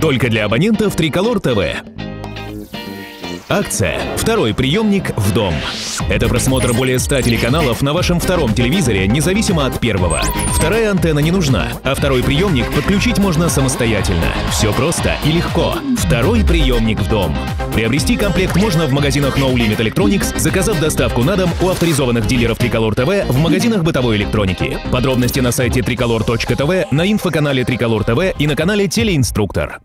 Только для абонентов Триколор ТВ. Акция «Второй приемник в дом». Это просмотр более 100 телеканалов на вашем втором телевизоре, независимо от первого. Вторая антенна не нужна, а второй приемник подключить можно самостоятельно. Все просто и легко. Второй приемник в дом. Приобрести комплект можно в магазинах No Limit Electronics, заказав доставку на дом у авторизованных дилеров Триколор ТВ в магазинах бытовой электроники. Подробности на сайте tricolor.tv, на инфоканале Триколор ТВ и на канале Телеинструктор.